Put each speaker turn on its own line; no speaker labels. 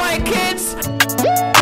my kids.